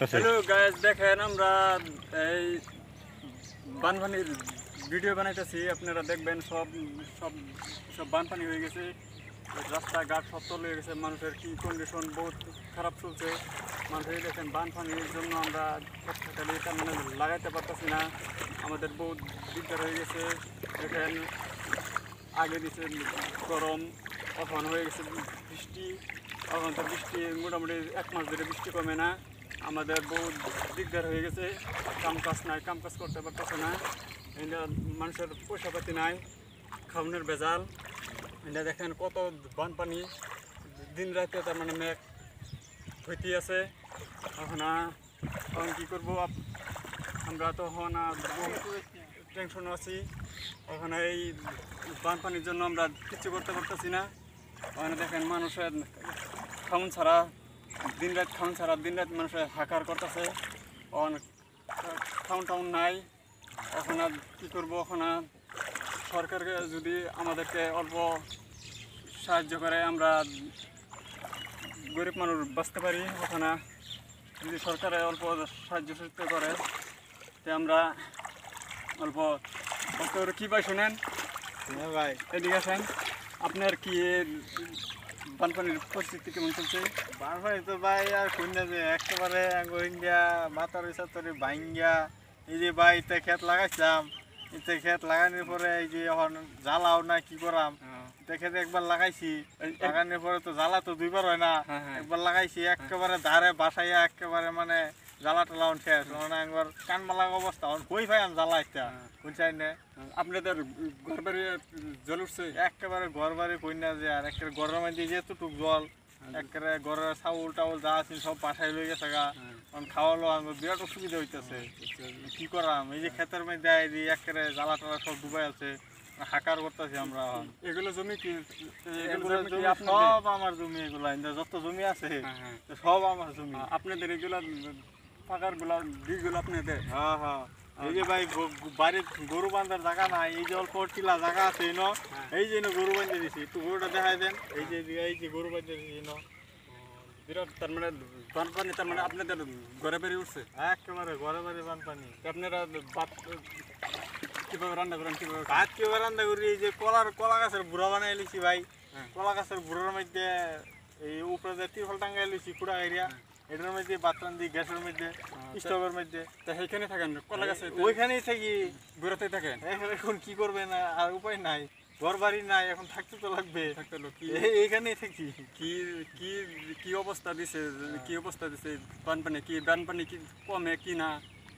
Hello guys দেখেন আমরা এই বানপানির ভিডিও বানাইতেছি। আপনারা দেখবেন সব সব সব বানপানি হয়ে গেছে। রাস্তাঘাট সব তল হয়ে গেছে। মানুষের কি কন্ডিশন বহুত খারাপ চলছে। মানুষের দেখেন বানপানির জন্য আমরা মানে লাগাইতে পারতেছি না। আমাদের বহুত দিকদার হয়ে গেছে। দেখেন, আগে দিছে গরম এখন হয়ে গেছে বৃষ্টি। এখন তো বৃষ্টি মোটামুটি এক মাস ধরে বৃষ্টি কমে না। আমাদের বহুত দিকদার হয়ে গেছে। কাম কাজ নাই, কাম কাজ করতে পারতেছে না। এটা মানুষের পয়সা পাতি নাই খাওয়ানোর বেজাল। এটা দেখেন কত বানপানি, দিন রাতে তার মানে মেঘ হইতে আছে। এখন এখন কী করব? আমরা তো এখন টেনশন আছি। ওখানে এই বানপানির জন্য আমরা কিছু করতে পারতেছি না। ওখানে দেখেন মানুষের খাউন ছাড়া দিন রাত খাউন ছাড়া দিন রাত মানুষের হাকার করতেছে। ওখানে খাউন টাউন নাই। এখন আর কী করব? ওখানে সরকারকে যদি আমাদেরকে অল্প সাহায্য করে আমরা গরিব মানুষ বাঁচতে পারি। ওখানে যদি সরকারে অল্প সাহায্য সাহায্য করে তে আমরা অল্প কী পাই শোনেন? হ্যাঁ ভাই। এদিকে আসেন। আপনার কি বানপানির পরিস্থিতি কেমন চলছে? বানপানি তো ভাই আর কন্যা যে একেবারে গোহিঙ্গা মাথার সাথে ভাঙ্গিয়া এই যে ভাই ইতে খেত লাগাইছিলাম। ইতে খেত লাগানোর পরে এই যে এখন জ্বালাও না কি করাম? ইতে খেত একবার লাগাইছি। লাগানোর পরে তো জ্বালা তো দুইবার হয় না। হ্যাঁ, হ্যাঁ। একবার লাগাইছি একেবারে ধারে বাসাইয়া একেবারে মানে জ্বালা টালাও শেষ মানে একবার কান মালাগ অবস্থা কই ভাই আমি জ্বালা একটা হ্যাঁ। কোন চাই না? আপনাদের ঘর বাড়ি জল উঠছে? একেবারে ঘর বাড়ি কন্যা যে আর একেবারে ঘরের মধ্যে যেতটুক জল একেবারে ঘরের চাউল টাউল যা আছে সব বাসায় লই গেছে গা। হ্যাঁ। এখন খাওয়ালো আমার বিরাট অসুবিধা হইতেছে। কি করাম? এই যে ক্ষেতের মধ্যে এই যে একেবারে জ্বালা টালা সব ডুবাই আছে হাকার করতেছি আমরা এগুলো জমি কি? সব আমার জমি এগুলা যত জমি আছে হ্যাঁ, হ্যাঁ। সব আমার জমি। আপনাদের এগুলা পাকারগুলা বীজগুলো আপনাদের হ্যাঁ হ্যাঁ। এই যে ভাই বাড়ির গরু বান্ধার জায়গা নাই এই যে অল্প টিলা জায়গা আছে এই ন? হ্যাঁ। এই যে ন গরু বান্ধে দিছি একটু গরুটা দেখাই দেন। এই যে এই যে গরু বান্ধে দিছি ন। বিরাট তার মানে বানপানি তার মানে আপনাদের ঘরে বাড়ি উঠছে? একেবারে ঘরে বাড়ি বানপানি। আপনারা ভাত কীভাবে রান্না করেন কীভাবে? ভাত কেউ রান্না করি এই যে কলার কলা গাছের বুড়া বানাই লিছি ভাই। হ্যাঁ। কলা গাছের বুড়ার মধ্যে এই উপরে যে তিরফল টাঙ্গাই লিছি কুড়া এরিয়া এটার মধ্যে বাতরান দিই গ্যাসের মধ্যে আচ্ছা। স্টোভের মধ্যে। তা সেইখানে থাকেন কলা গাছে ওইখানেই থাকি। ঘুরাতে থাকেন? এখন এখন কি করবে না আর উপায় নাই। ঘর বাড়ি নাই এখন থাকতে তো লাগবে। থাকতে কি এইখানেই থাকি। কি কি কি অবস্থা দিছে কি অবস্থা দিছে? বানপানি কি বানপানি কি কমে কি না?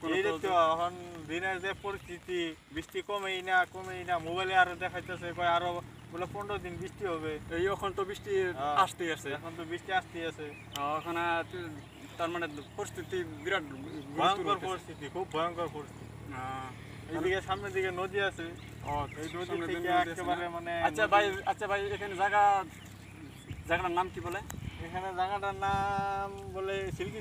এখন দিনের যে পরিস্থিতি বৃষ্টি কমেই না কমেই না মোবাইলে আরও দেখাইতেছে কয় আরও বলে পনেরো দিন বৃষ্টি হবে। এই এখন তো বৃষ্টি হ্যাঁ। আসতে আছে। এখন তো বৃষ্টি আসতেই আছে। ওখানে তো- তার মানে পরিস্থিতি বিরাট ভয়ঙ্কর পরিস্থিতি খুব ভয়ঙ্কর পরিস্থিতি। আহ, এইদিকে সামনের দিকে নদী আছে। এই নদী থেকে একেবারে মানে আচ্ছা ভাই আচ্ছা ভাই এখানে জায়গা জায়গাটার নাম কি বলে? এখানে জায়গাটার নাম বলে সিল্কি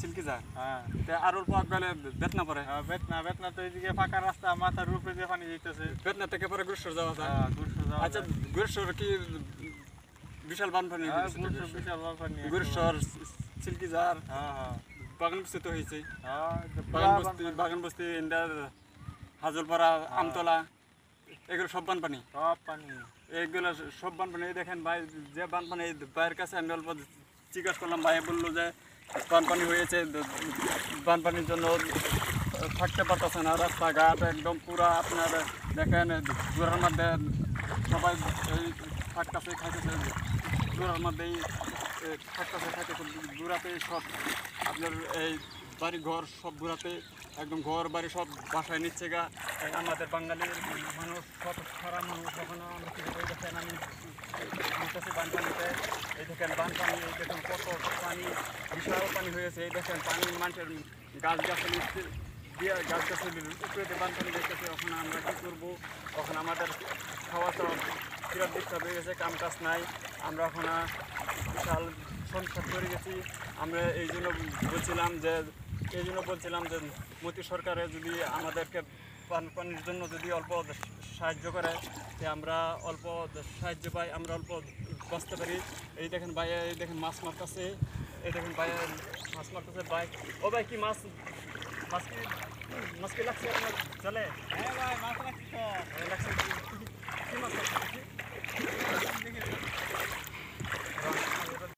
চিল্কি হ্যাঁ আর অল্প গেলে বেতনা পরে হ্যাঁ, বেতনা বেতনা তো এইদিকে ফাঁকা রাস্তা মাথার উপরে দিয়ে পানি যেতেছে বেতনা থেকে পরে গুরেশ্বর যাওয়া যায়। যাওয়া আচ্ছা যায়। কি বিশাল বানপানি হ্যাঁ। বিশাল যার বাগান বস্তি তো হয়েছে এই তো বাগান বস্তি বাগান বস্তি ইন্দার হাজলপাড়া আমতলা এগুলো সব বানপানি? সব পানি। এইগুলো সব বানপানি। দেখেন ভাই যে বানপানি ভাইয়ের কাছে আমি অল্প জিজ্ঞাসা করলাম ভাই বলল যে বানপানি হয়েছে বানপানির জন্য থাকতে পারতেছে না রাস্তাঘাট, একদম পুরা আপনার দেখেন, জোড়ার মধ্যে সবাই এই থাকতেছে, খাইতেছে, জোড়ার মধ্যেই থাকতেছে, খাইতেছে দূরাতে সব আপনার এই বাড়ি ঘর সব ঘোরাতে একদম ঘর বাড়ি সব বাসায় নিচ্ছে গা। আমাদের বাঙালির মানুষ, কত খারাপ মানুষ এখনও আমরা আমি বলতেছি বানপানিতে। এই দেখেন, বানপানি, এই দেখেন কত পানি, বিশাল পানি হয়েছে। এই দেখেন, পানি মানুষের গাছ গাছালি দিয়ে গাছ গাছালির উপরে বানপানি দেখতেছে। এখন আমরা কী করব? তখন আমাদের খাওয়া দাওয়া বিরাট ডিস্টার্ব হয়ে গেছে কাম কাজ নাই। আমরা এখন বিশাল সংসার করে গেছি। আমরা এই জন্য বলছিলাম যে, এই জন্য বলছিলাম যে, মোদী সরকারে যদি আমাদেরকে পান পানির জন্য যদি অল্প সাহায্য করে তে আমরা অল্প সাহায্য পাই আমরা অল্প বাঁচতে পারি। এই দেখেন ভাই এই দেখেন মাছ মারতেছে। এই দেখেন ভাই মাছ মারতেছে ভাই। ও ভাই কি মাছ? মাছ কি মাছ কি লাগছে আপনার জলে? হ্যাঁ ভাই মাছ লাগছে লাগছে কি মাছ লাগছে?